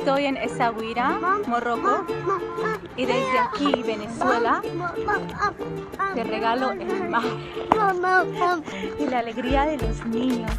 Estoy en Essaouira, Morroco, y desde aquí, Venezuela, te regalo el mar y la alegría de los niños.